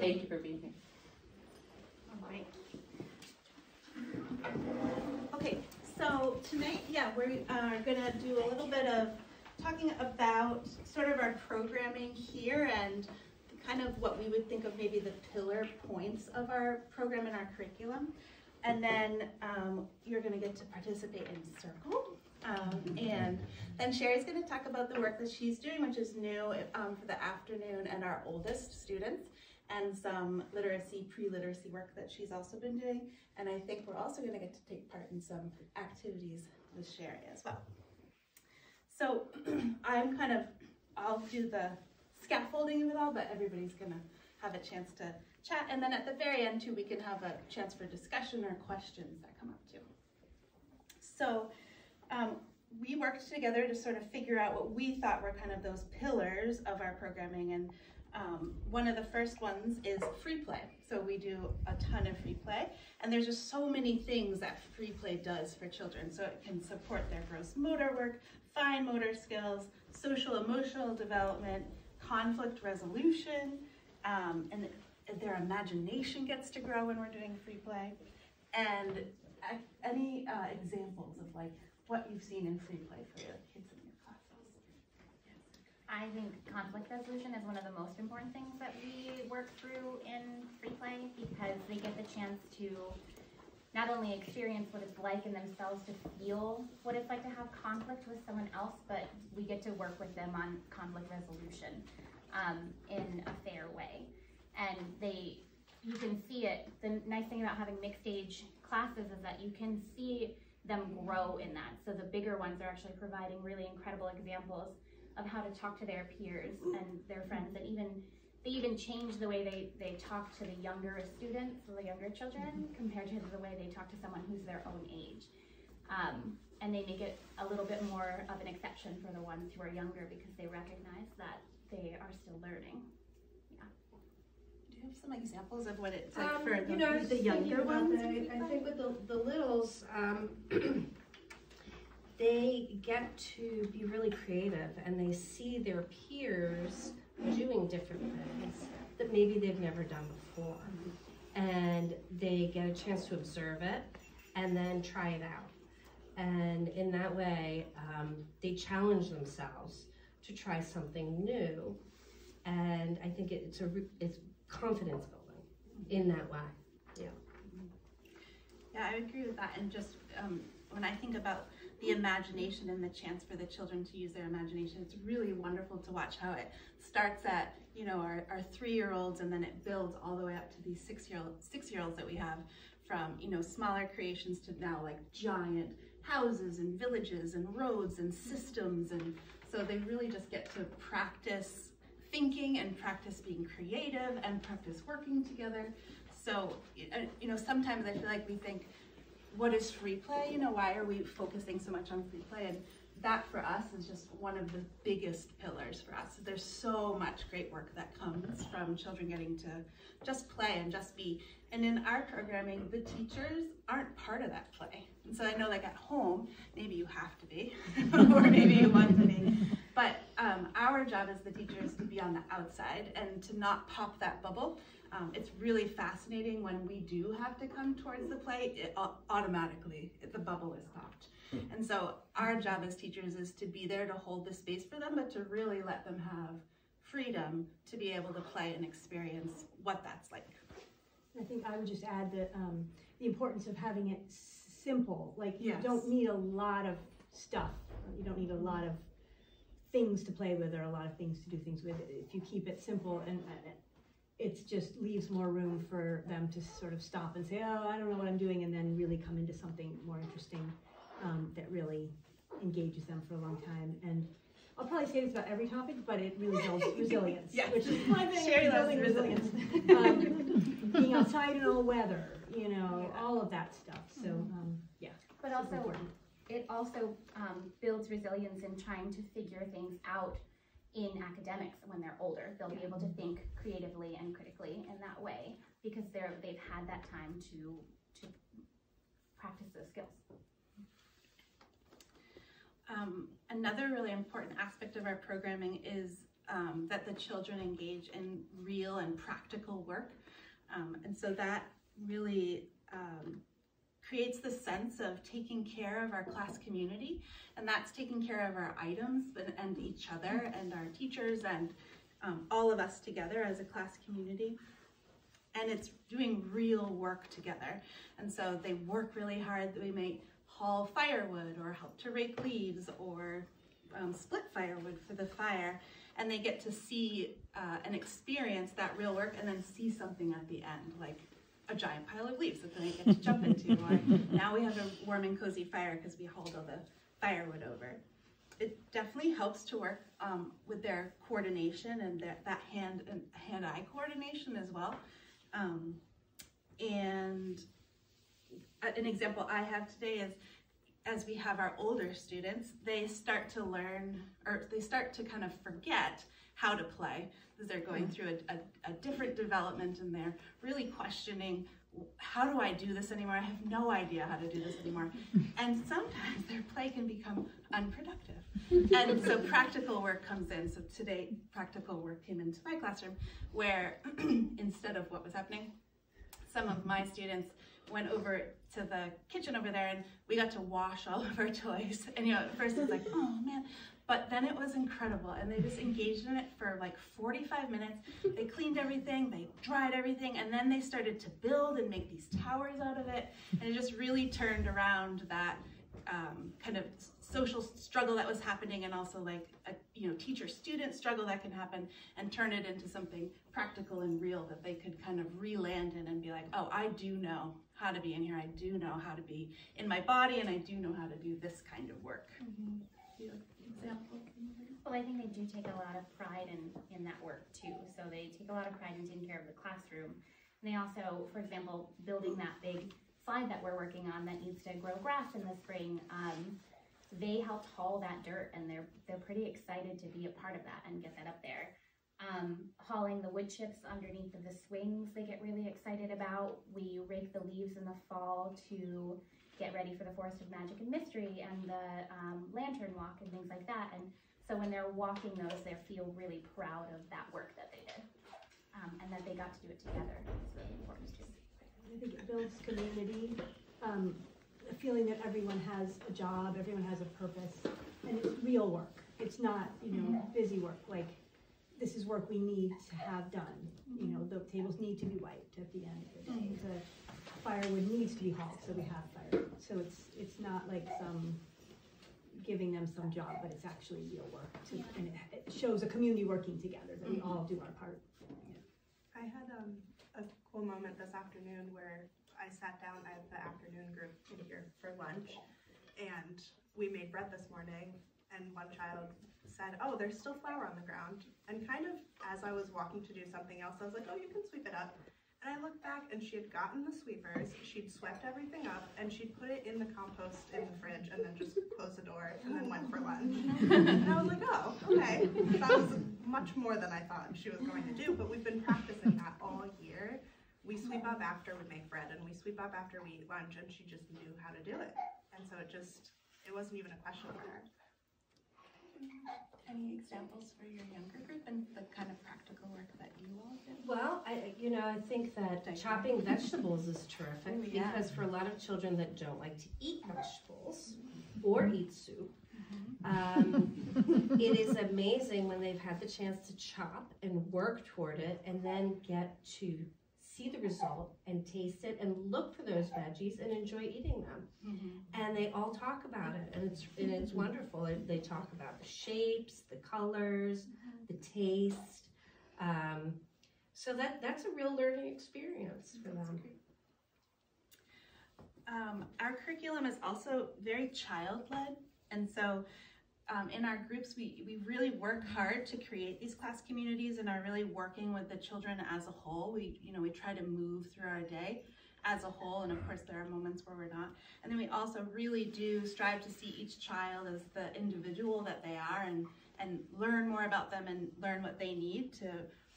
Thank you for being here. Okay, so tonight, yeah, we are gonna do a little bit of talking about sort of our programming here and kind of what we would think of maybe the pillar points of our program and our curriculum. And then um, you're gonna get to participate in Circle. Um, and then Sherry's gonna talk about the work that she's doing, which is new um, for the afternoon and our oldest students and some literacy, pre-literacy work that she's also been doing. And I think we're also gonna get to take part in some activities with Sherry as well. So I'm kind of, I'll do the scaffolding of it all, but everybody's gonna have a chance to chat. And then at the very end too, we can have a chance for discussion or questions that come up too. So um, we worked together to sort of figure out what we thought were kind of those pillars of our programming and um, one of the first ones is free play. So we do a ton of free play, and there's just so many things that free play does for children. So it can support their gross motor work, fine motor skills, social emotional development, conflict resolution, um, and their imagination gets to grow when we're doing free play. And any uh, examples of like what you've seen in free play for your kids in your classes? I think conflict resolution is one of the most important things that we work through in free play because they get the chance to not only experience what it's like in themselves to feel what it's like to have conflict with someone else, but we get to work with them on conflict resolution um, in a fair way. And they, you can see it. The nice thing about having mixed age classes is that you can see them grow in that. So the bigger ones are actually providing really incredible examples of how to talk to their peers and their friends and even they even change the way they, they talk to the younger students, the younger children, compared to the way they talk to someone who's their own age. Um, and they make it a little bit more of an exception for the ones who are younger because they recognize that they are still learning. Yeah. Do you have some examples of what it's like um, for the, you know, the younger ones? I, I think with the, the littles, um, they get to be really creative and they see their peers doing different things that maybe they've never done before. And they get a chance to observe it and then try it out. And in that way, um, they challenge themselves to try something new. And I think it's a it's confidence building in that way. Yeah. Yeah, I agree with that. And just um, when I think about the imagination and the chance for the children to use their imagination. It's really wonderful to watch how it starts at, you know, our, our three-year-olds and then it builds all the way up to these six-year-olds six-year-olds that we have from, you know, smaller creations to now like giant houses and villages and roads and systems. And so they really just get to practice thinking and practice being creative and practice working together. So, you know, sometimes I feel like we think, what is free play? You know, why are we focusing so much on free play? And that for us is just one of the biggest pillars for us. There's so much great work that comes from children getting to just play and just be. And in our programming, the teachers aren't part of that play. And so I know like at home, maybe you have to be, or maybe you want to be. But um, our job as the teachers to be on the outside and to not pop that bubble um, it's really fascinating when we do have to come towards the play, it, automatically the bubble is popped. Hmm. And so our job as teachers is to be there to hold the space for them, but to really let them have freedom to be able to play and experience what that's like. I think I would just add that um, the importance of having it simple. Like you yes. don't need a lot of stuff. You don't need a lot of things to play with or a lot of things to do things with. If you keep it simple and uh, it just leaves more room for them to sort of stop and say, oh, I don't know what I'm doing, and then really come into something more interesting um, that really engages them for a long time. And I'll probably say this about every topic, but it really builds resilience, yeah. which is my thing Sherry building resilience. um, being outside in all weather, you know, yeah. all of that stuff. So, mm-hmm. um, yeah. But also, important. it also um, builds resilience in trying to figure things out in academics when they're older. They'll be able to think creatively and critically in that way. because they're, they've had that time to, to practice those skills. Um, another really important aspect of our programming is um, that the children engage in real and practical work. Um, and so that really um, creates the sense of taking care of our class community. And that's taking care of our items and each other and our teachers and um, all of us together as a class community. And it's doing real work together. And so they work really hard. We may haul firewood or help to rake leaves or um, split firewood for the fire. And they get to see uh, and experience that real work and then see something at the end, like a giant pile of leaves that they get to jump into. Or now we have a warm and cozy fire because we hauled all the firewood over. It definitely helps to work um, with their coordination and their, that hand and hand-eye coordination as well. Um, and an example I have today is as we have our older students, they start to learn or they start to kind of forget how to play they're going mm. through a, a, a, different development and they're really questioning how do I do this anymore? I have no idea how to do this anymore. And sometimes their play can become unproductive. And so practical work comes in. So today, practical work came into my classroom where instead of what was happening, some of my students went over to the kitchen over there and we got to wash all of our toys. And you know, at first it's like, oh man, but then it was incredible and they just engaged in it for like 45 minutes. They cleaned everything, they dried everything, and then they started to build and make these towers out of it. And it just really turned around that um, kind of social struggle that was happening and also like a you know teacher-student struggle that can happen and turn it into something practical and real that they could kind of re-land in and be like, oh, I do know how to be in here. I do know how to be in my body and I do know how to do this kind of work. Mm -hmm. Example? Well, I think they do take a lot of pride in, in that work too. So they take a lot of pride in taking care of the classroom. And they also, for example, building that big slide that we're working on that needs to grow grass in the spring. Um, they helped haul that dirt and they're they're pretty excited to be a part of that and get that up there um, hauling the wood chips underneath of the swings they get really excited about. We rake the leaves in the fall to get ready for the Forest of Magic and Mystery and the um, lantern walk and things like that. And so when they're walking those, they feel really proud of that work that they did um, and that they got to do it together. It's really important too. I think it builds community, um, a feeling that everyone has a job, everyone has a purpose, and it's real work. It's not, you know, mm-hmm. busy work like this is work we need to have done. You know, the tables need to be wiped at the end of the day. The firewood needs to be hauled, so we have firewood. So it's it's not like some giving them some job, but it's actually real work. To, yeah. And it, it, shows a community working together that we mm-hmm. all do our part. I had um, a cool moment this afternoon where I sat down at the afternoon group in here for lunch, and we made bread this morning, and one child said, oh, there's still flour on the ground. And kind of as I was walking to do something else, I was like, oh, you can sweep it up. And I looked back and she had gotten the sweepers, she'd swept everything up, and she'd put it in the compost in the fridge and then just closed the door and then went for lunch. and I was like, oh, okay. That was much more than I thought she was going to do, but we've been practicing that all year. We sweep up after we make bread and we sweep up after we eat lunch and she just knew how to do it. And so it just, it wasn't even a question for her. Any examples for your younger group and the kind of practical work that you all do? Well, I, you know, I think that chopping vegetables is terrific yeah. because for a lot of children that don't like to eat vegetables or eat soup, um, it is amazing when they've had the chance to chop and work toward it and then get to see the result and taste it and look for those veggies and enjoy eating them. Mm-hmm. And they all talk about it, and it's and it's wonderful. They talk about the shapes, the colors, mm-hmm. the taste. Um, so that that's a real learning experience for them. Um, our curriculum is also very child led, and so um, in our groups, we, we really work hard to create these class communities and are really working with the children as a whole. We, you know, we try to move through our day as a whole, and of course there are moments where we're not. And then we also really do strive to see each child as the individual that they are and, and learn more about them and learn what they need to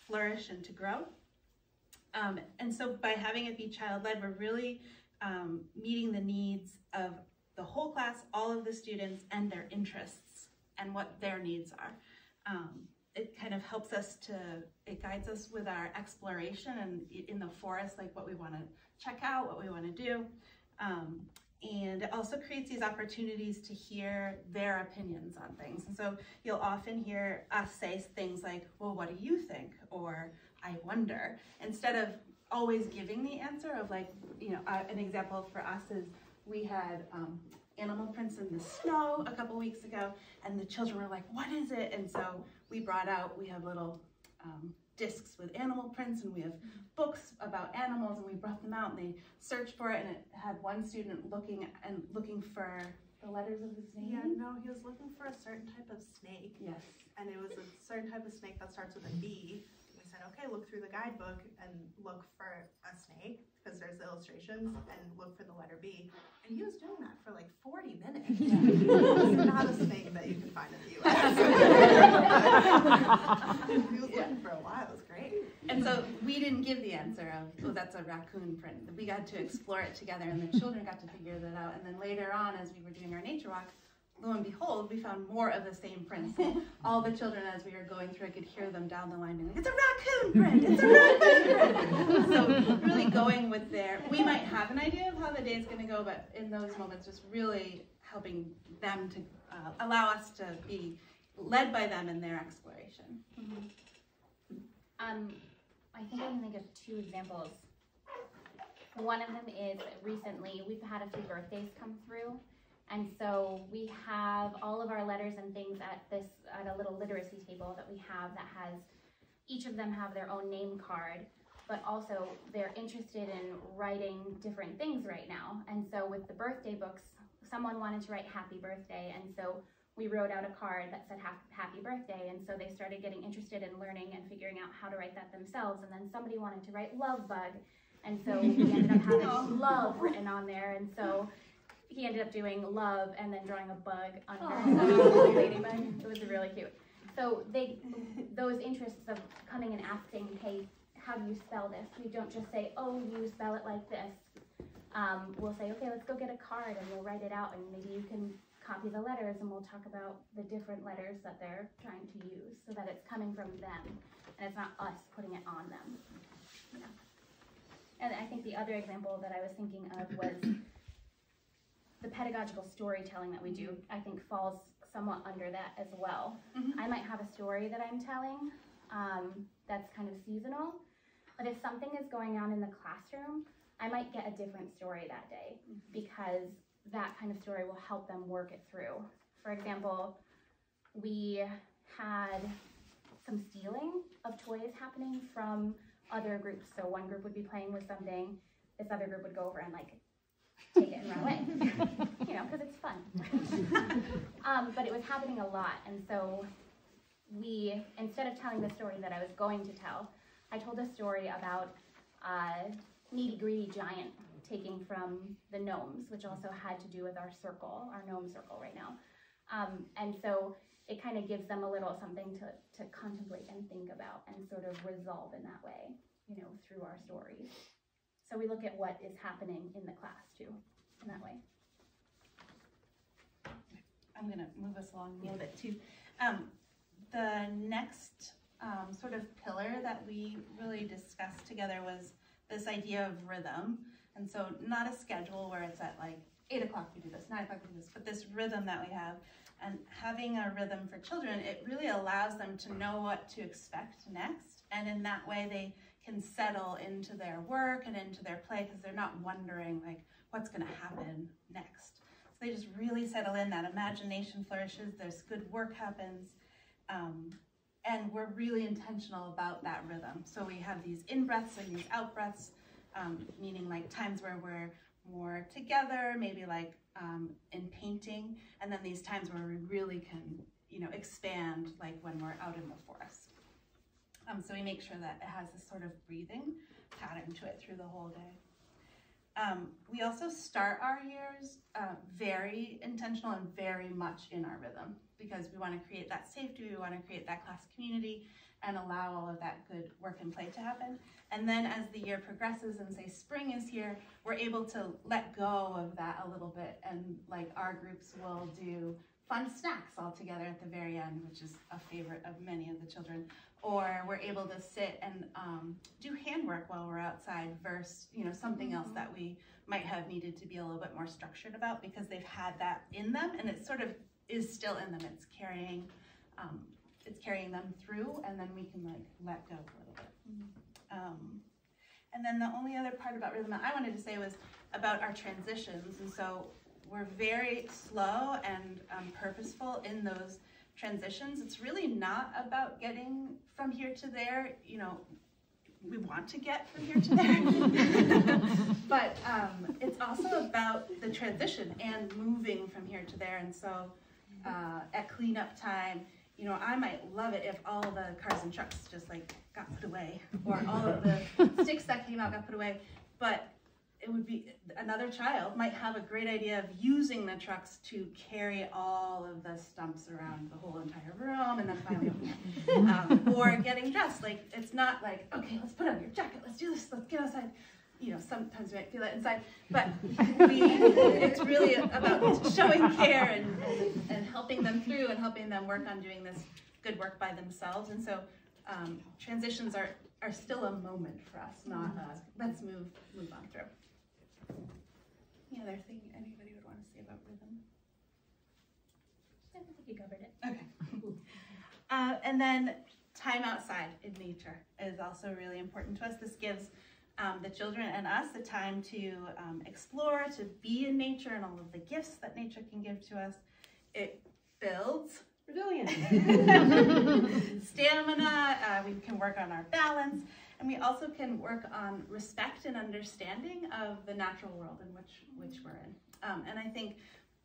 flourish and to grow. Um, and so by having it be child-led, we're really um, meeting the needs of the whole class, all of the students, and their interests and what their needs are. Um, it kind of helps us to, it guides us with our exploration and in the forest, like what we want to check out, what we want to do. Um, and it also creates these opportunities to hear their opinions on things. And so you'll often hear us say things like, well, what do you think? Or I wonder, instead of always giving the answer of like, you know, uh, an example for us is we had um, animal prints in the snow a couple weeks ago, and the children were like, what is it? And so we brought out, we have little um, discs with animal prints, and we have books about animals, and we brought them out, and they searched for it, and it had one student looking and looking for the letters of his name. Yeah, no, he was looking for a certain type of snake, Yes. and it was a certain type of snake that starts with a B. We said, okay, look through the guidebook and look for a snake because there's the illustrations, and look for the letter B. And he was doing that for like 40 minutes. it's not a snake that you can find in the U.S. he was looking for a while. It was great. And so we didn't give the answer of, oh, that's a raccoon print. We got to explore it together, and the children got to figure that out. And then later on, as we were doing our nature walk, lo and behold, we found more of the same prints. All the children, as we were going through, I could hear them down the line being like, "It's a raccoon print! It's a raccoon print!" so really going with their, we might have an idea of how the day is going to go, but in those moments, just really helping them to uh, allow us to be led by them in their exploration. Um, I think I can think of two examples. One of them is recently we've had a few birthdays come through, and so we have all of our letters and things at this at a little literacy table that we have that has each of them have their own name card, but also they're interested in writing different things right now. And so with the birthday books, someone wanted to write happy birthday, and so we wrote out a card that said happy birthday. And so they started getting interested in learning and figuring out how to write that themselves. And then somebody wanted to write love bug. And so we ended up having oh. love written on there. And so he ended up doing love and then drawing a bug under the ladybug. It was really cute. So they those interests of coming and asking hey how do you spell this? We don't just say oh you spell it like this. Um, we'll say okay let's go get a card and we'll write it out and maybe you can copy the letters and we'll talk about the different letters that they're trying to use so that it's coming from them and it's not us putting it on them. Yeah. And I think the other example that I was thinking of was the pedagogical storytelling that we do, I think falls somewhat under that as well. Mhm. I might have a story that I'm telling um, that's kind of seasonal, but if something is going on in the classroom, I might get a different story that day because that kind of story will help them work it through. For example, we had some stealing of toys happening from other groups. So one group would be playing with something, this other group would go over and like take it and run away, you know, because it's fun. um, but it was happening a lot, and so we, instead of telling the story that I was going to tell, I told a story about a needy greedy giant taking from the gnomes, which also had to do with our circle, our gnome circle right now. Um, and so it kind of gives them a little something to, to contemplate and think about and sort of resolve in that way, you know, through our stories. So we look at what is happening in the class too, in that way. I'm gonna move us along a little bit too. Um, the next um, sort of pillar that we really discussed together was this idea of rhythm. And so not a schedule where it's at like eight o'clock we do this, nine o'clock we do this, but this rhythm that we have. And having a rhythm for children, it really allows them to know what to expect next. And in that way, they can settle into their work and into their play because they're not wondering like what's going to happen next. So they just really settle in. That imagination flourishes. There's good work happens, um, and we're really intentional about that rhythm. So we have these in breaths and these out breaths, um, meaning like times where we're more together, maybe like um, in painting, and then these times where we really can, you know, expand, like when we're out in the forest. Um, so we make sure that it has this sort of breathing pattern to it through the whole day. Um, we also start our years uh, very intentional and very much in our rhythm because we want to create that safety, we want to create that class community and allow all of that good work and play to happen. And then as the year progresses and say spring is here, we're able to let go of that a little bit and like our groups will do fun snacks all together at the very end, which is a favorite of many of the children. Or we're able to sit and um, do handwork while we're outside versus, you know, something else that we might have needed to be a little bit more structured about because they've had that in them and it sort of is still in them. It's carrying, um, it's carrying them through and then we can like let go a little bit. Um, and then the only other part about rhythm that I wanted to say was about our transitions. And so we're very slow and um, purposeful in those transitions. It's really not about getting from here to there. You know, we want to get from here to there. but um, it's also about the transition and moving from here to there. And so uh, at cleanup time, you know, I might love it if all the cars and trucks just like got put away, or all of the sticks that came out got put away. But it would be another child might have a great idea of using the trucks to carry all of the stumps around the whole entire room and then finally um, or getting dressed. Like it's not like okay let's put on your jacket let's do this let's get outside. You know sometimes we might feel that inside but we it's really about showing care and, and, and helping them through and helping them work on doing this good work by themselves. And so um, transitions are are still a moment for us not uh, let's move move on through any other thing anybody would want to say about rhythm? I think you covered it. Okay. uh, and then time outside in nature is also really important to us. This gives um, the children and us the time to um, explore, to be in nature and all of the gifts that nature can give to us. It builds Resilience. stamina, uh, we can work on our balance, and we also can work on respect and understanding of the natural world in which, which we're in. Um, and I think,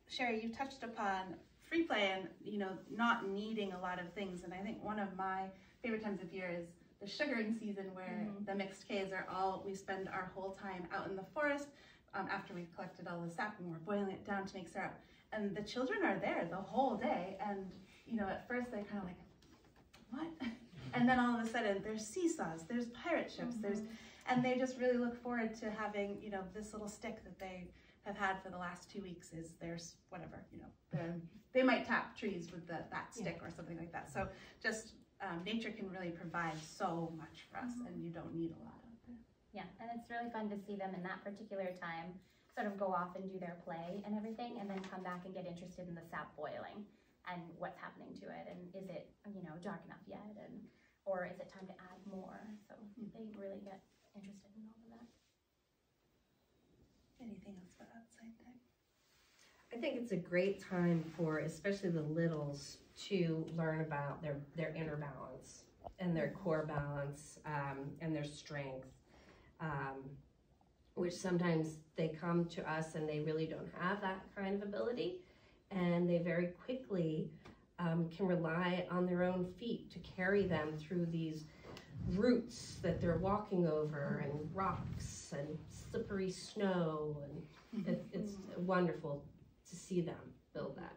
Sherry, you touched upon free play and, you know, not needing a lot of things. And I think one of my favorite times of year is the sugaring season where Mhm. the mixed Ks are all, we spend our whole time out in the forest um, after we've collected all the sap and we're boiling it down to make syrup. And the children are there the whole day. And, you know, at first they're kind of like, what? And then all of a sudden there's seesaws, there's pirate ships, there's, and they just really look forward to having, you know, this little stick that they have had for the last two weeks is there's whatever, you know, they might tap trees with the, that stick or something like that. So just, um, nature can really provide so much for us and you don't need a lot of it. Yeah, and it's really fun to see them in that particular time sort of go off and do their play and everything, and then come back and get interested in the sap boiling and what's happening to it, and is it you know dark enough yet, and or is it time to add more? So they really get interested in all of that. Anything else about outside time? I think it's a great time for especially the littles to learn about their, their inner balance and their core balance um, and their strength. Um, which sometimes they come to us and they really don't have that kind of ability, and they very quickly um, can rely on their own feet to carry them through these roots that they're walking over and rocks and slippery snow and it, it's wonderful to see them build that.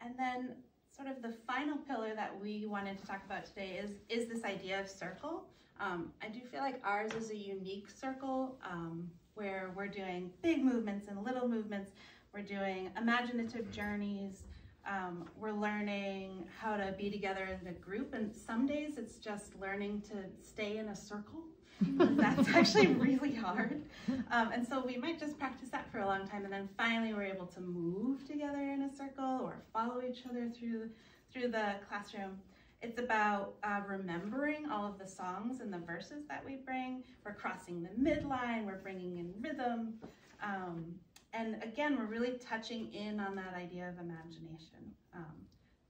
And then sort of the final pillar that we wanted to talk about today is, is this idea of circle. Um, I do feel like ours is a unique circle um, where we're doing big movements and little movements. We're doing imaginative journeys. Um, we're learning how to be together in a group. And some days it's just learning to stay in a circle. That's actually really hard. Um, and so we might just practice that for a long time, and then finally we're able to move together in a circle or follow each other through through the classroom. It's about uh, remembering all of the songs and the verses that we bring. We're crossing the midline. We're bringing in rhythm, um, and again, we're really touching in on that idea of imagination. Um,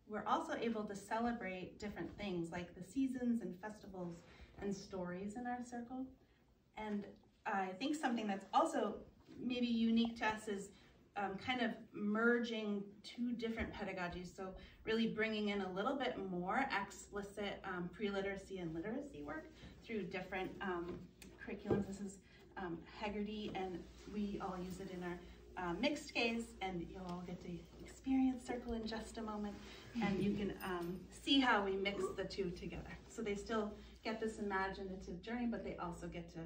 we're also able to celebrate different things like the seasons and festivals and stories in our circle. And I think something that's also maybe unique to us is um, kind of merging two different pedagogies. So really bringing in a little bit more explicit um, pre-literacy and literacy work through different um, curriculums. This is um, Heggerty, and we all use it in our uh, mixed Ks, and you'll all get to experience circle in just a moment, and you can um, see how we mix the two together. So they still get this imaginative journey, but they also get to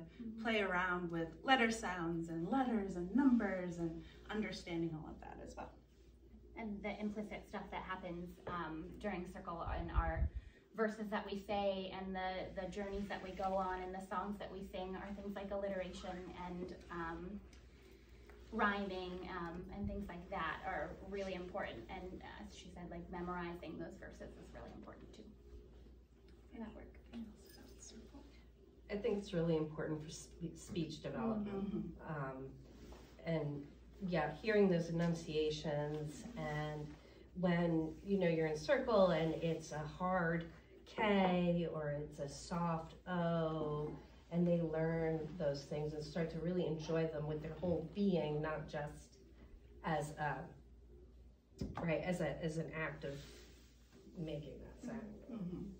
play around with letter sounds and letters and numbers and understanding all of that as well. And the implicit stuff that happens um, during circle and our verses that we say and the, the journeys that we go on and the songs that we sing are things like alliteration and um, rhyming um, and things like that are really important. And as she said, like memorizing those verses is really important too. In that work. I think it's really important for spe- speech development. Mhm. Um, and yeah, hearing those enunciations and when you know you're in circle and it's a hard K or it's a soft O and they learn those things and start to really enjoy them with their whole being, not just as a right as a as an act of making that sound. Mhm.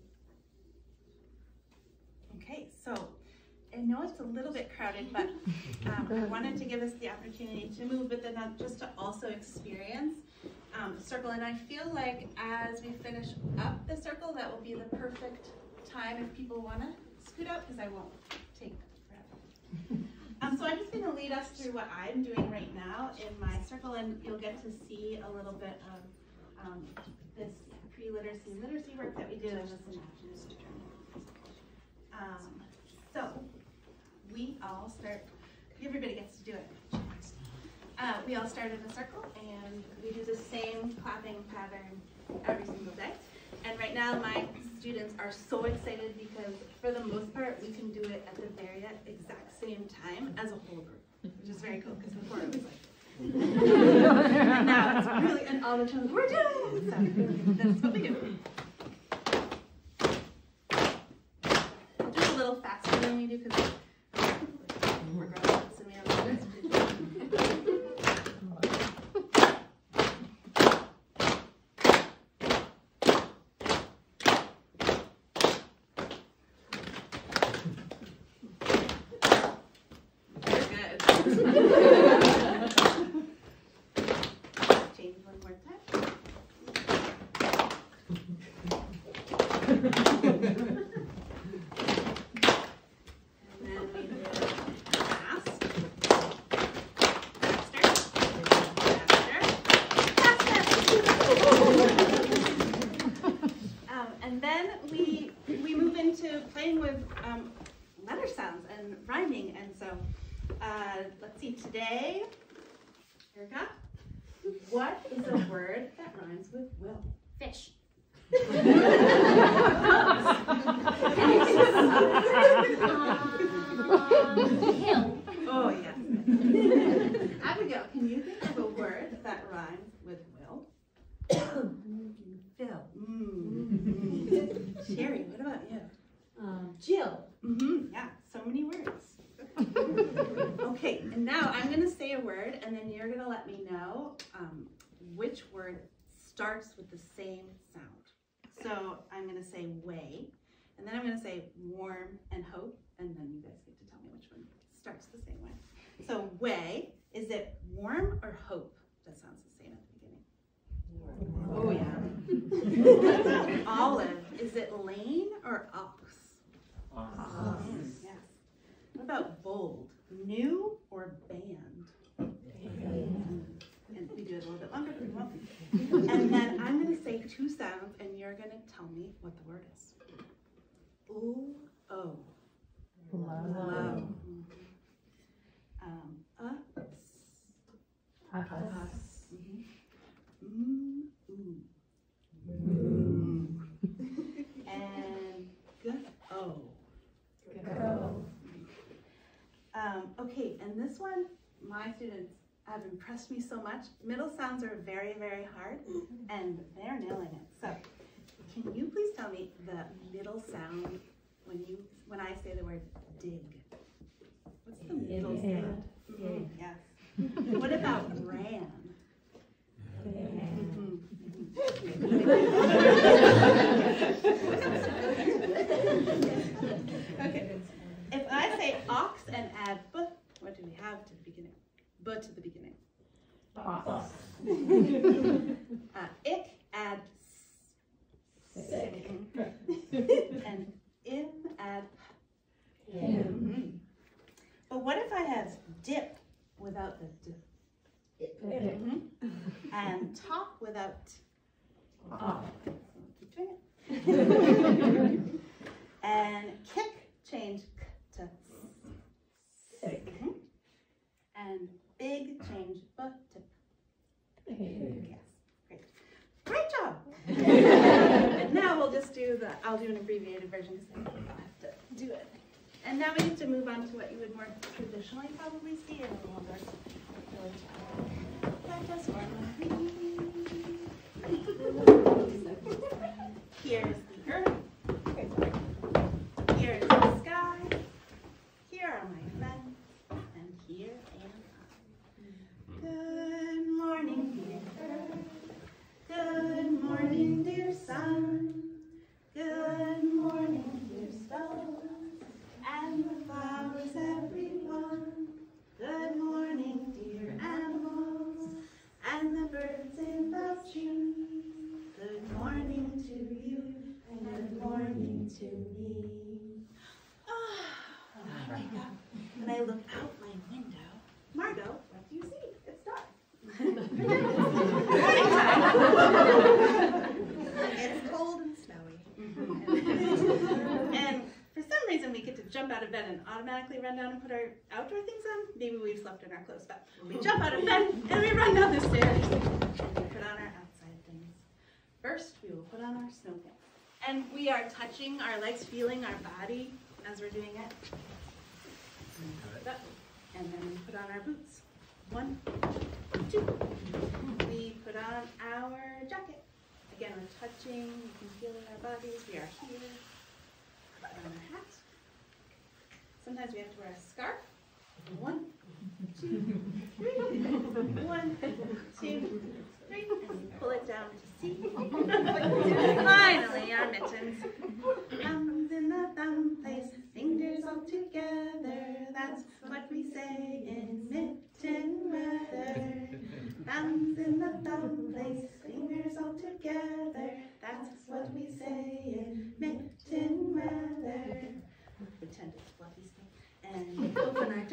Okay, so I know it's a little bit crowded, but um, I wanted to give us the opportunity to move, but then just to also experience um, circle. And I feel like as we finish up the circle, that will be the perfect time if people want to scoot out, because I won't take forever. Um, so I'm just going to lead us through what I'm doing right now in my circle, and you'll get to see a little bit of um, this pre-literacy literacy work that we did in this. Um, so we all start. Everybody gets to do it. Uh, we all start in a circle, and we do the same clapping pattern every single day. And right now, my students are so excited because, for the most part, we can do it at the very exact same time as a whole group, which is very cool because before it was like. and now it's really, and all the times we're doing so that's what we do. I'll do it a little faster than we do because Erica, what is a word that rhymes with will? Fish. Um, hill. Oh yes. Abigail, can you think of a word that rhymes with will? Phil. Mm. Sherry, what about you? Um, Jill. Mm-hmm. Yeah, so many words. okay, and now I'm gonna say a word, and then you're gonna let me know um, which word starts with the same sound. So I'm gonna say way, and then I'm gonna say warm and hope, and then you guys get to tell me which one starts the same way. So way, is it warm or hope? That sounds the same at the beginning. Oh yeah. Olive, is it lane or ox? Mm, Yes. What about bold? New or band? And we do it a little bit longer if you want. And then I'm gonna say two sounds and you're gonna tell me what the word is. Ooh, oh. Love. Um, us. Us. Mm, ooh. And good, oh. Um, okay, and this one, my students have impressed me so much. Middle sounds are very, very hard, and they're nailing it. So, can you please tell me the middle sound when you when I say the word dig? What's the middle sound? Mhm, Yes. What about ran? Okay. If say ox and add b, what do we have to the beginning? B to the beginning. Ox. Uh, ick, add sick. and im, add Him. Mhm. But what if I have dip without the d? And top without Off. keep doing it. and kick, change k to Mhm. And big, change b to yes. Great. Great job. and now we'll just do the, I'll do an abbreviated version because I don't have to do it. And now we need to move on to what you would more traditionally probably see in a longer village. Does Here's the earth. Here is the sky. Here are my friends. And here am I. Good morning, dear earth. Good morning, dear sun. Good morning, dear stars. And the flowers, everyone. Good morning, dear animals. And the birds in the trees. Good morning to you. And good morning to me. Ah, I wake up and I look out my window. Margot, what do you see? It's dark. it's cold and snowy. and for some reason, we get to jump out of bed and automatically run down and put our outdoor things on. Maybe we've slept in our clothes, but we jump out of bed and we run down the stairs we put on our outside things. First, we will put on our snow pants. And we are touching our legs, feeling our body as we're doing it. And then we put on our boots. One, two. We put on our jacket. Again, we're touching, we can feel in our bodies, we are here. Put on our hat. Sometimes we have to wear a scarf. One. One, two, three. And we pull it down to see. Finally, our mittens. Thumbs in the thumb place, fingers all together. That's what we say in mitten weather. Thumbs in the thumb place, fingers all together. That's what we say in mitten weather. Pretend it's fluffy stuff. And open our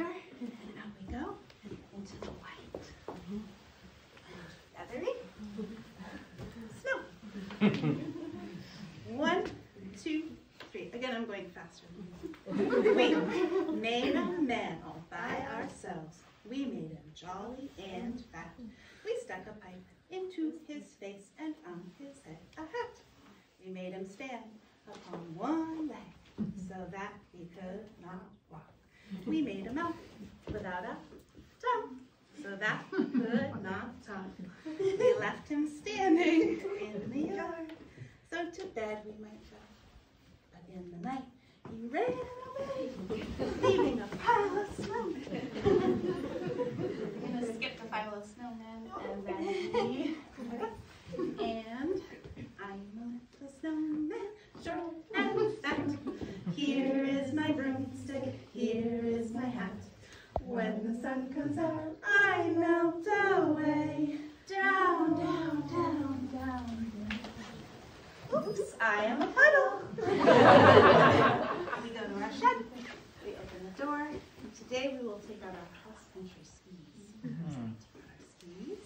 door, and out go into the white. Mm-hmm. Feathery. Snow. One, two, three. Again, I'm going faster. We made a man all by ourselves. We made him jolly and fat. We stuck a pipe into his face and on his head a hat. We made him stand upon one leg so that he could not walk. We made him mouth without a tongue so that could not talk. We left him standing in the yard so to bed we might go. But in the night he ran away, leaving a pile of snowmen. We're gonna skip the pile of snowmen and then he and I'm the snowman, short and fat. Here is my broomstick, here is my hat. When the sun comes out, I melt away. Down, down, down, down, down. Oops, I am a puddle. we go to our shed, we open the door, and today we will take out our cross-country skis. So let's our skis,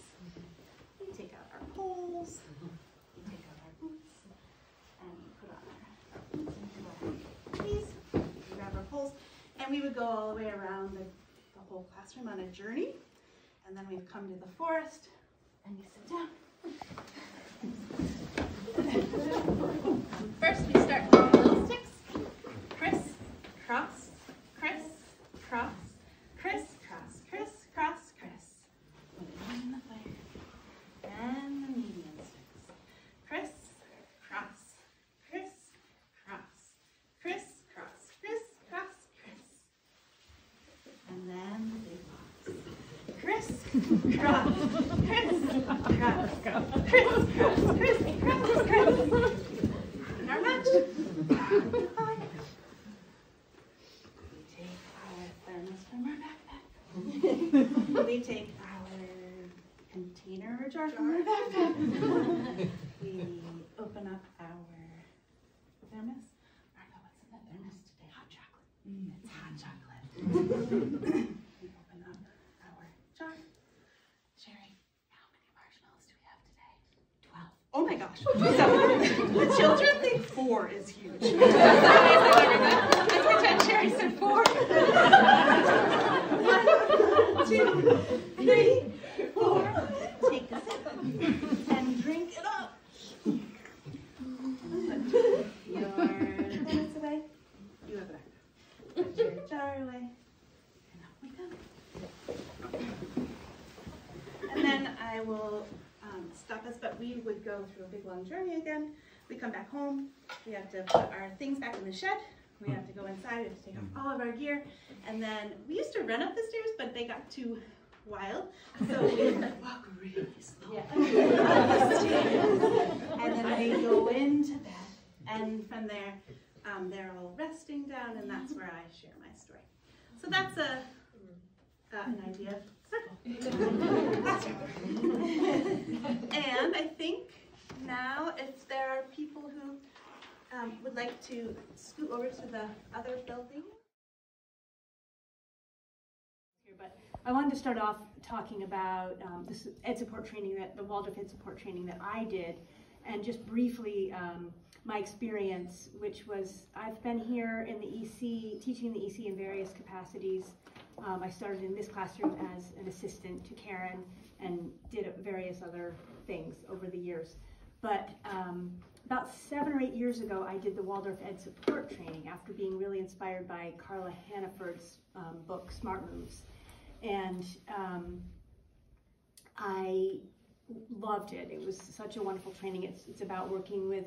we take out our poles, we take out our boots, and we put on our, skis, grab our poles, and we would go all the way around the whole classroom on a journey. And then we've come to the forest, and you sit down. First, we start with little sticks. Criss, cross, criss, cross, criss, cross, criss, cross, criss. Put it in the fire. And the medium sticks. Criss, cross, criss, cross, criss, cross, criss, cross, criss. And then the big box. Criss, cross, criss, criss, cross, criss, cross, criss. And our match. We take our thermos from our backpack. we take our container or jar from our backpack. we open up our thermos. Martha, what's in the thermos today? Hot chocolate. It's hot chocolate. we open up our jar. Sherry, how many marshmallows do we have today? Twelve. Oh my gosh. So the children think four is huge. I pretend Sherry said four. One, two, three, four. Take a sip and drink it up. Put your thermos away. You have it. Put your jar away. And out we go. And then I will um, stop us, but we would go through a big long journey again. We come back home. We have to put our things back in the shed. We have to go inside. We have to take off all of our gear. And then we used to run up the stairs, but they got too wild. So we walk really slow up the stairs. And then they go into bed. And from there, um, they're all resting down, and that's where I share my story. So that's a uh, an idea. And I think now, if there are people who um, would like to scoot over to the other building. but I wanted to start off talking about um, this ed support training that the Waldorf ed support training that I did, and just briefly um, my experience, which was I've been here in the EC, teaching the EC in various capacities. Um, I started in this classroom as an assistant to Karen and did various other things over the years. But um, about seven or eight years ago, I did the Waldorf Ed Support training after being really inspired by Carla Hannaford's um, book, Smart Moves. And um, I loved it. It was such a wonderful training. It's, it's about working with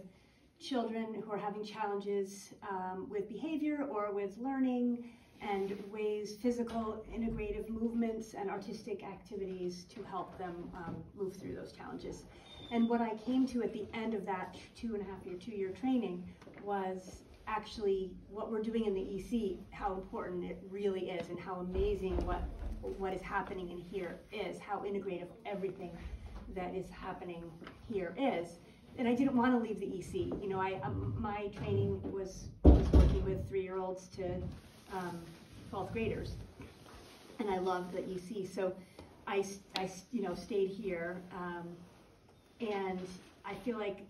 children who are having challenges um, with behavior or with learning and ways, physical, integrative movements, and artistic activities to help them um, move through those challenges. And what I came to at the end of that two and a half year, two year training was actually what we're doing in the EC, how important it really is, and how amazing what what is happening in here is, how integrative everything that is happening here is. And I didn't want to leave the EC. You know, I um, my training was was working with three year olds to um, 12th graders, and I loved the EC. So I, I you know stayed here. Um, and I feel like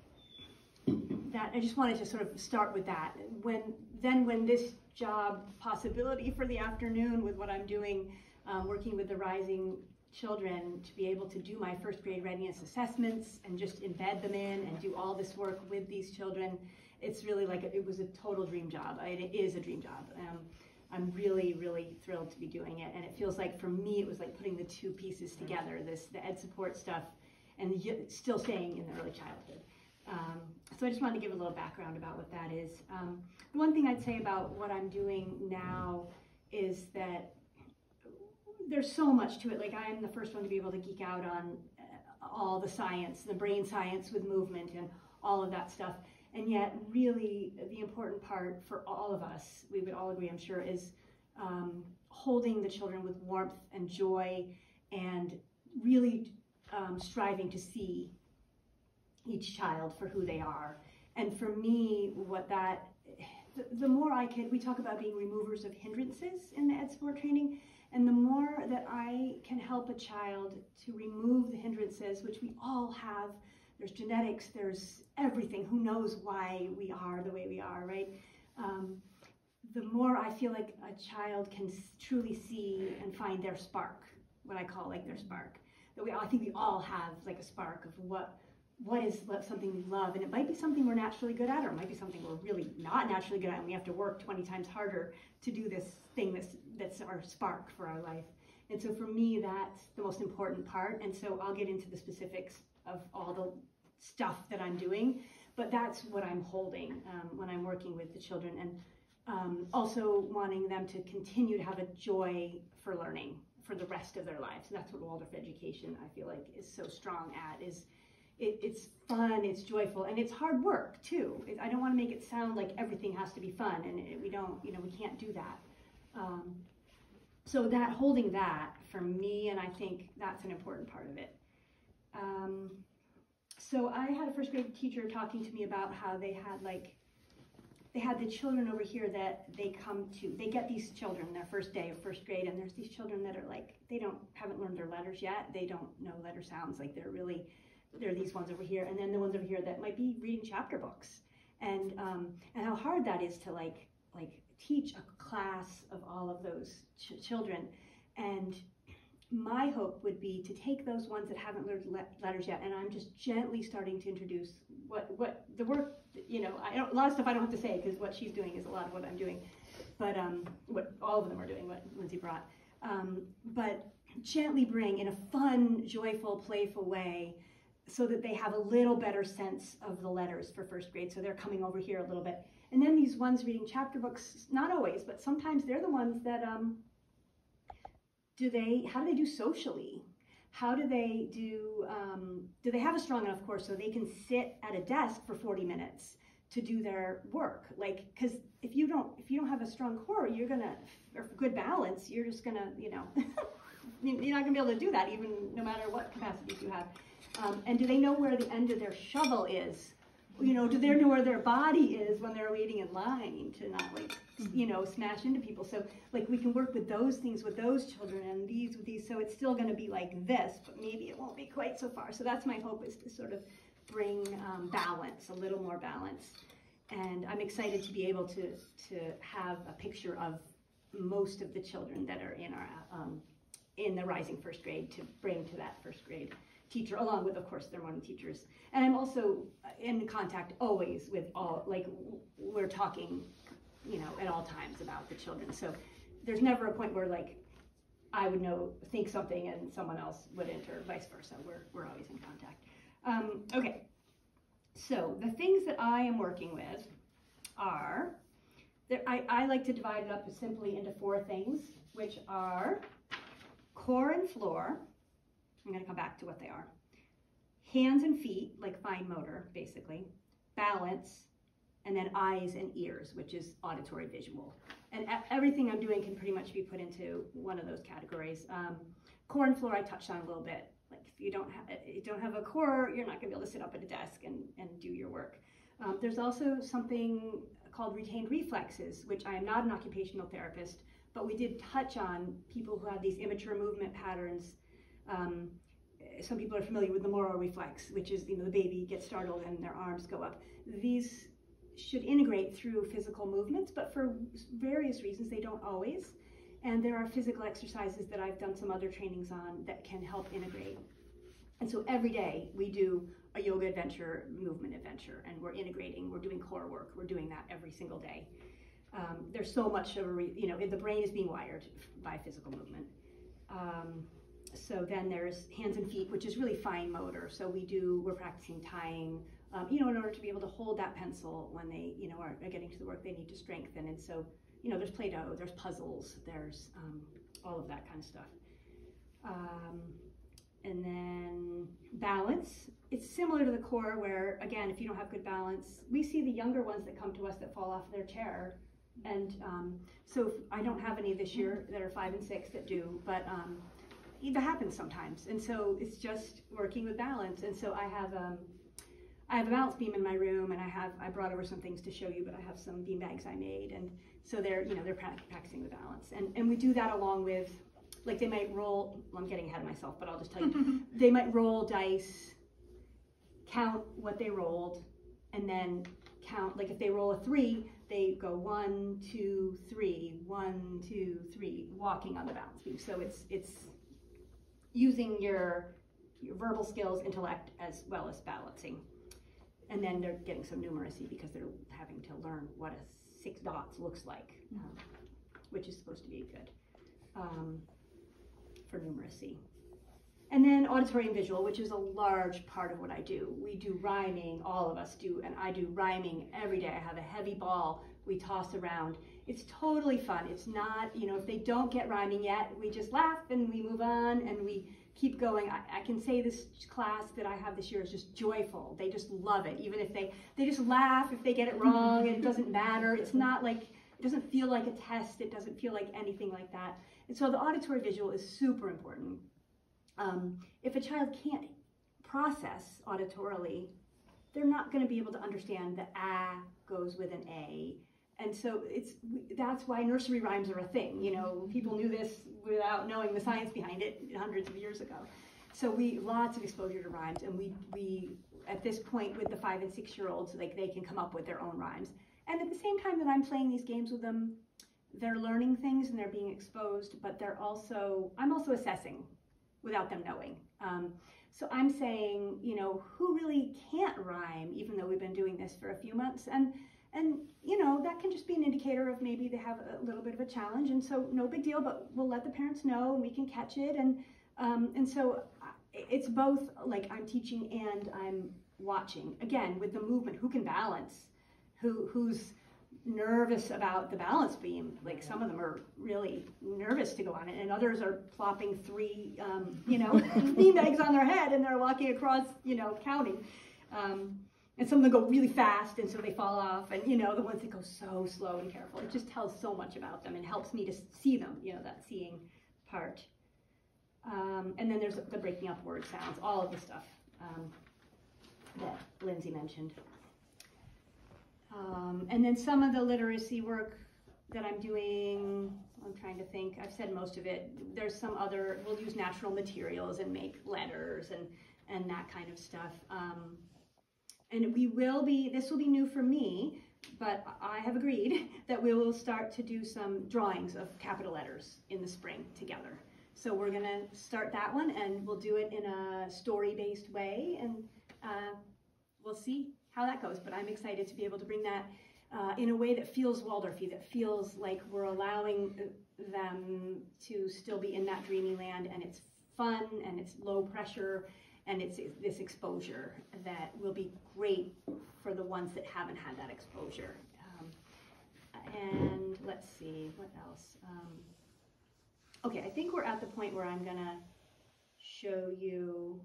that I just wanted to sort of start with that. When then when this job possibility for the afternoon with what I'm doing, um, working with the rising children to be able to do my first grade readiness assessments and just embed them in and do all this work with these children, it's really like a, it was a total dream job. It is a dream job. Um, I'm really, really thrilled to be doing it, and it feels like for me it was like putting the two pieces together. This the ed support stuff and still staying in the early childhood. Um, so I just wanted to give a little background about what that is. Um, the one thing I'd say about what I'm doing now is that there's so much to it. Like I am the first one to be able to geek out on uh, all the science, the brain science with movement and all of that stuff. And yet, really, the important part for all of us, we would all agree, I'm sure, is um, holding the children with warmth and joy and really um, striving to see each child for who they are. And for me, what that, the, the more I can, we talk about being removers of hindrances in the Ed Support training, and the more that I can help a child to remove the hindrances, which we all have, there's genetics, there's everything, who knows why we are the way we are, right? Um, the more I feel like a child can truly see and find their spark, what I call like their spark that we I think we all have like a spark of what what is something we love. And it might be something we're naturally good at or it might be something we're really not naturally good at and we have to work 20 times harder to do this thing that's that's our spark for our life. And so for me that's the most important part. And so i'll get into the specifics of all the stuff that i'm doing but that's what i'm holding um, when i'm working with the children and um, also wanting them to continue to have a joy for learning for the rest of their lives. And that's what Waldorf education, I feel like, is so strong at, is it, it's fun, it's joyful, and it's hard work too. It, I don't want to make it sound like everything has to be fun, and it, we don't, you know, we can't do that. Um, so that holding that for me, and I think that's an important part of it. Um, so I had a first grade teacher talking to me about how they had like, they had the children over here that they come to, they get these children their first day of first grade, and there's these children that are like, they don't, haven't learned their letters yet, they don't know letter sounds, like they're really, there are these ones over here, and then the ones over here that might be reading chapter books. And, um, and how hard that is to like, like teach a class of all of those ch- children. And my hope would be to take those ones that haven't learned le- letters yet, and I'm just gently starting to introduce what what the work. You know, I don't, a lot of stuff I don't have to say because what she's doing is a lot of what I'm doing, but um, what all of them are doing, what Lindsay brought. Um, but gently bring in a fun, joyful, playful way, so that they have a little better sense of the letters for first grade. So they're coming over here a little bit, and then these ones reading chapter books, not always, but sometimes they're the ones that um, do they how do they do socially? How do they do um, do they have a strong enough core so they can sit at a desk for 40 minutes to do their work? Like because if you don't if you don't have a strong core you're gonna or good balance you're just gonna you know you're not gonna be able to do that even no matter what capacities you have. Um, and do they know where the end of their shovel is? You know do they know where their body is when they're waiting in line to not like you know smash into people. So like we can work with those things with those children and these with these. So it's still going to be like this but maybe it won't be quite so far. So that's my hope is to sort of bring um, balance a little more balance. And i'm excited to be able to to have a picture of most of the children that are in our um, in the rising first grade to bring to that first grade teacher along with of course their morning teachers. And i'm also in contact always with all like we're talking you know, at all times about the children. So there's never a point where like I would know, think something and someone else wouldn't, or vice versa. We're, we're always in contact. Um, okay, so the things that I am working with are, there, I, I like to divide it up simply into four things, which are core and floor. I'm going to come back to what they are. Hands and feet, like fine motor, basically. Balance, and then eyes and ears, which is auditory visual. And everything I'm doing can pretty much be put into one of those categories. Um, core and floor I touched on a little bit. Like if you don't have you don't have a core, you're not going to be able to sit up at a desk and, and do your work. Um, there's also something called retained reflexes, which I am not an occupational therapist, but we did touch on people who have these immature movement patterns. Um, some people are familiar with the Moro reflex, which is you know the baby gets startled and their arms go up. These should integrate through physical movements, but for various reasons they don't always. And there are physical exercises that I've done some other trainings on that can help integrate. And so every day we do a yoga adventure, movement adventure, and we're integrating, we're doing core work, we're doing that every single day. Um, there's so much of a, you know, the brain is being wired by physical movement. Um, so then there's hands and feet, which is really fine motor. So we do, we're practicing tying, um, you know, in order to be able to hold that pencil when they, you know, are, are getting to the work they need to strengthen. And so, you know, there's Play-Doh, there's puzzles, there's um, all of that kind of stuff. Um, and then balance. It's similar to the core where, again, if you don't have good balance, we see the younger ones that come to us that fall off their chair. And um, so I don't have any this year that are five and six that do, but um, that happens sometimes. And so it's just working with balance. And so I have um, I have a balance beam in my room, and I have I brought over some things to show you, but I have some bean bags I made, and so they're you know they're practicing the balance, and and we do that along with like they might roll. Well, I'm getting ahead of myself, but I'll just tell you they might roll dice, count what they rolled, and then count like if they roll a three, they go one, two, three, one, two, three, walking on the balance beam. So it's it's using your your verbal skills, intellect, as well as balancing. And then they're getting some numeracy because they're having to learn what a six dots looks like, um, which is supposed to be good um, for numeracy. And then auditory and visual, which is a large part of what I do. We do rhyming, all of us do, and I do rhyming every day. I have a heavy ball we toss around. It's totally fun. It's not, you know, if they don't get rhyming yet, we just laugh and we move on and we keep going. I, I can say this class that I have this year is just joyful. They just love it. Even if they, they just laugh if they get it wrong, it doesn't matter. It's not like, it doesn't feel like a test. It doesn't feel like anything like that. And so the auditory visual is super important. Um, if a child can't process auditorily, they're not going to be able to understand that a goes with an a. And so it's that's why nursery rhymes are a thing. You know, people knew this without knowing the science behind it hundreds of years ago. So we lots of exposure to rhymes, and we we at this point with the five and six year olds, like they can come up with their own rhymes. And at the same time that I'm playing these games with them, they're learning things and they're being exposed, but they're also I'm also assessing without them knowing. Um, so I'm saying, you know, who really can't rhyme, even though we've been doing this for a few months, and and you know that can just be an indicator of maybe they have a little bit of a challenge, and so no big deal. But we'll let the parents know, and we can catch it, and um, and so it's both like I'm teaching and I'm watching. Again, with the movement, who can balance, who who's nervous about the balance beam. Like some of them are really nervous to go on it, and others are plopping three, um, you know, bean bags on their head and they're walking across, you know, counting. Um, and some of them go really fast, and so they fall off. And you know, the ones that go so slow and careful, it just tells so much about them and helps me to see them. You know, that seeing part. Um, and then there's the breaking up word sounds, all of the stuff um, that Lindsay mentioned. Um, and then some of the literacy work that I'm doing, I'm trying to think, I've said most of it. There's some other, we'll use natural materials and make letters and, and that kind of stuff. And we will be, this will be new for me, but I have agreed that we will start to do some drawings of capital letters in the spring together. So we're gonna start that one and we'll do it in a story-based way and uh, we'll see how that goes. But I'm excited to be able to bring that uh, in a way that feels Waldorfy, that feels like we're allowing them to still be in that dreamy land and it's fun and it's low pressure and it's this exposure that will be great for the ones that haven't had that exposure. Um, and let's see, what else? Um, okay, I think we're at the point where I'm gonna show you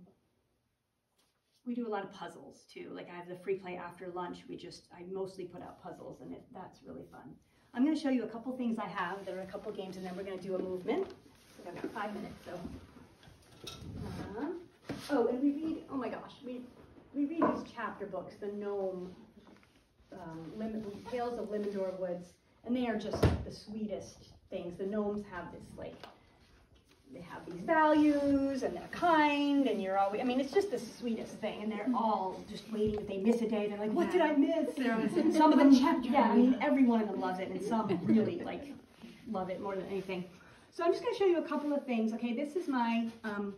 we do a lot of puzzles too. Like I have the free play after lunch. We just, I mostly put out puzzles and it, that's really fun. I'm gonna show you a couple things I have. There are a couple games and then we're gonna do a movement. I've got five minutes, so. Uh, oh, and we read, oh my gosh, we, we read these chapter books, the Gnome, um, Lim- Tales of Limendore Woods, and they are just the sweetest things. The gnomes have this like they have these values and they're kind and you're always I mean it's just the sweetest thing and they're all just waiting if they miss a day. They're like what did I miss? And some of them yeah I mean every one of them loves it and some really like love it more than anything. So I'm just going to show you a couple of things okay? This is my um,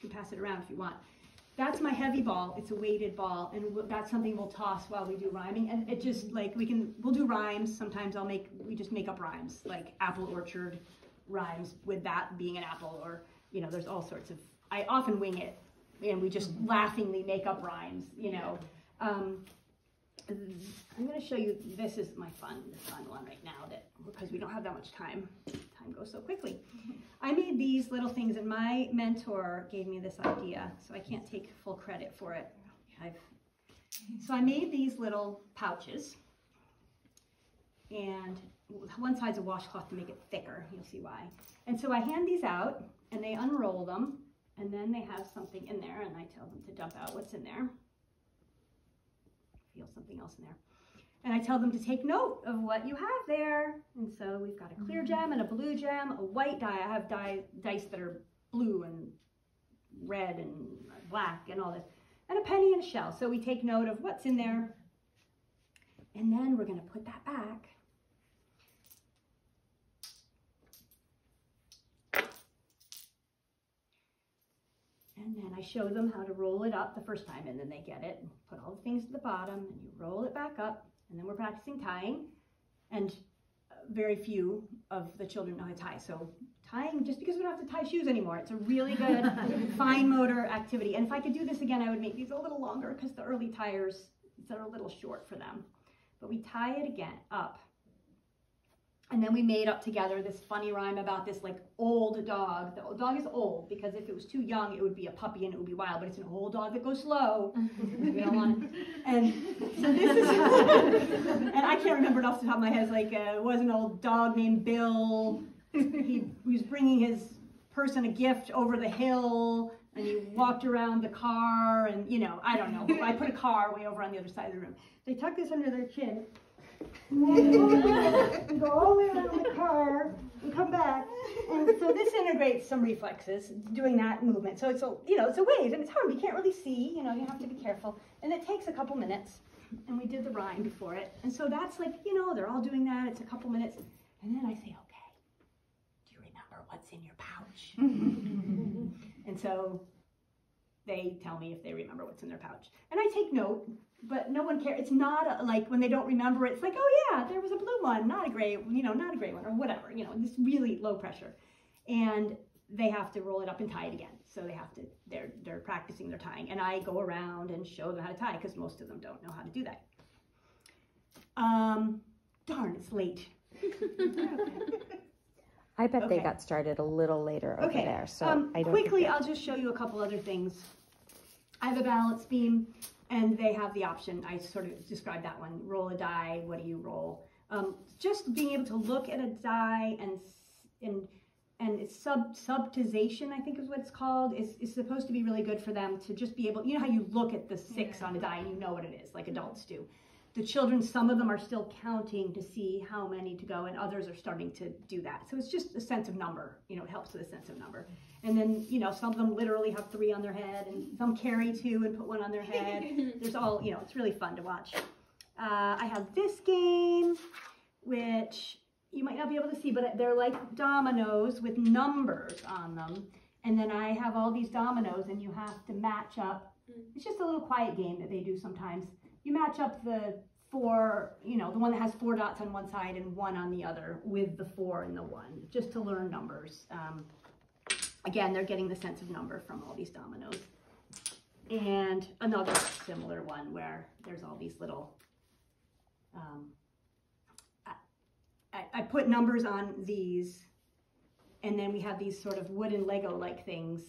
you can pass it around if you want. That's my heavy ball. It's a weighted ball and that's something we'll toss while we do rhyming and it just like we can we'll do rhymes. Sometimes I'll make we just make up rhymes like apple orchard rhymes with that being an apple or you know there's all sorts of i often wing it and we just laughingly make up rhymes you know. Um, i'm going to show you this is my fun fun one right now that because we don't have that much time time goes so quickly i made these little things and my mentor gave me this idea so i can't take full credit for it I've, so i made these little pouches and one side's a washcloth to make it thicker. You'll see why. And so I hand these out and they unroll them and then they have something in there and I tell them to dump out what's in there. Feel something else in there. And I tell them to take note of what you have there. And so we've got a clear mm-hmm. gem and a blue gem, a white die. I have die, dice that are blue and red and black and all this. And a penny and a shell. So we take note of what's in there. And then we're going to put that back And then I show them how to roll it up the first time and then they get it put all the things at the bottom and you roll it back up and then we're practicing tying and uh, very few of the children know how to tie. So tying, just because we don't have to tie shoes anymore, it's a really good fine motor activity. And if I could do this again, I would make these a little longer because the early tires, are a little short for them. But we tie it again up and then we made up together this funny rhyme about this like old dog. The old dog is old because if it was too young, it would be a puppy and it would be wild. But it's an old dog that goes slow. we don't want it. And so this is, and I can't remember it off the top of my head. It's like uh, it was an old dog named Bill. He, he was bringing his person a gift over the hill. And he walked around the car and, you know, I don't know, I put a car way over on the other side of the room. They tuck this under their chin. And go all the way around the car and come back. And so this integrates some reflexes, doing that movement. So it's a, you know, it's a wave and it's hard. You can't really see, you know, you have to be careful. And it takes a couple minutes. And we did the rhyme before it. And so that's like, you know, they're all doing that. It's a couple minutes. And then I say, okay, do you remember what's in your pouch? and so they tell me if they remember what's in their pouch. And I take note, but no one cares. It's not a, like when they don't remember it's like, oh yeah, there was a blue one, not a gray, you know, not a gray one or whatever, you know, this really low pressure. And they have to roll it up and tie it again. So they have to, they're, they're practicing their tying. And I go around and show them how to tie because most of them don't know how to do that. Um, darn, it's late. I bet they got started a little later over Okay, there, so um, I don't. quickly, I'll just show you a couple other things. I have a balance beam, and they have the option. I sort of described that one. Roll a die. What do you roll? Um, just being able to look at a die and and and it's sub subitization, I think is what it's called, is, is supposed to be really good for them to just be able. You know how you look at the six on a die and you know what it is, like adults do. The children, some of them are still counting to see how many to go, and others are starting to do that. So it's just a sense of number. You know, it helps with a sense of number. And then, you know, some of them literally have three on their head, and some carry two and put one on their head. There's all, you know, it's really fun to watch. Uh, I have this game, which you might not be able to see, but they're like dominoes with numbers on them. And then I have all these dominoes, and you have to match up. It's just a little quiet game that they do sometimes. You match up the four, you know, the one that has four dots on one side and one on the other with the four and the one, just to learn numbers. Um, again, they're getting the sense of number from all these dominoes. And another similar one where there's all these little, um, I, I, put numbers on these, and then we have these sort of wooden Lego-like things.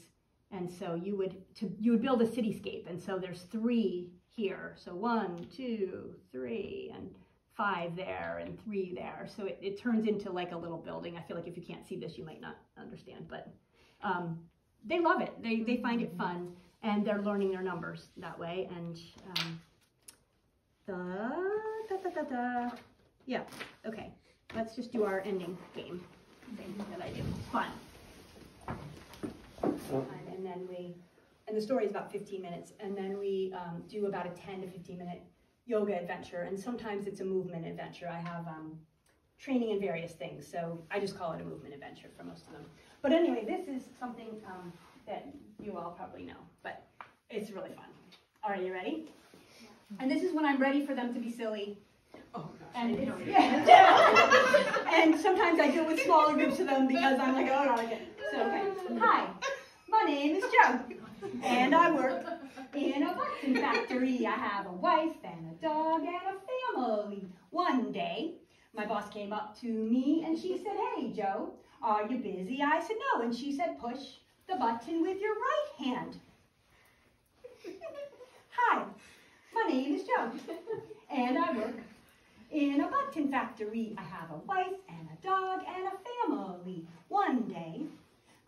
And so you would to you would build a cityscape, and so there's three here. So one, two, three, and five there, and three there. So it, it turns into like a little building. I feel like if you can't see this, you might not understand, but um, they love it. They they find it fun, and they're learning their numbers that way. And um, the da, da, da, da. yeah, okay. Let's just do our ending game thing that I do. Fun. And then we, and the story is about 15 minutes, and then we um, do about a 10 to 15 minute yoga adventure, and sometimes it's a movement adventure. I have um, training in various things, so I just call it a movement adventure for most of them. But anyway, this is something um, that you all probably know, but it's really fun. All right, you ready? And this is when I'm ready for them to be silly. Oh, And it's, yeah, and sometimes I do it with smaller groups of them because I'm like, oh, not again. So, okay. Hi, my name is Joe, and I work in a button factory. I have a wife and a dog and a family. One day, my boss came up to me and she said, hey, Joe, are you busy? I said, no. And she said, push the button with your right hand. Hi, my name is Joe, and I work in a button factory. I have a wife and a dog and a family. One day,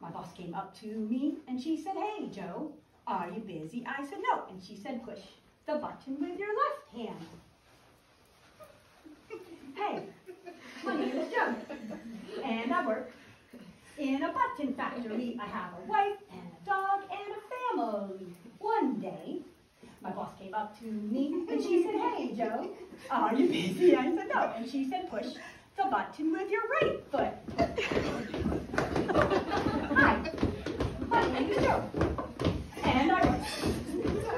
my boss came up to me and she said, Hey, Joe, are you busy? I said, No. And she said, Push the button with your left hand. Hey, my name is Joe, and I work in a button factory. I have a wife and a dog and a family. One day, my boss came up to me and she said, Hey, Joe, are you busy? I said, No. And she said, Push the button with your right foot. and I went.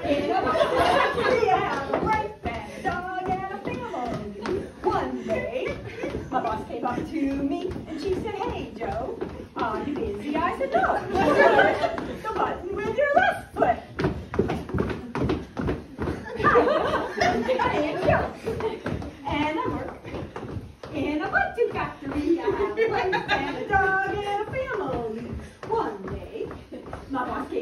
In a bike factory, I have a wife and a dog and a family. One day, my boss came up to me and she said, Hey Joe. Are you busy? I said, no. The button with your left foot. Hi. I am Joe. And I work in a button factory. I have a and a dog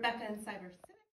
Rebecca and Citizen.